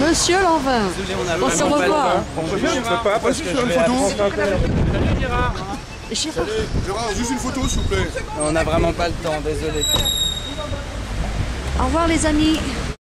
Monsieur Lanvin, on se revoit. On peut pas passer sur une photo Gérard, Gérard, juste une photo s'il vous plaît. On n'a vraiment pas le temps, désolé. Au revoir les amis.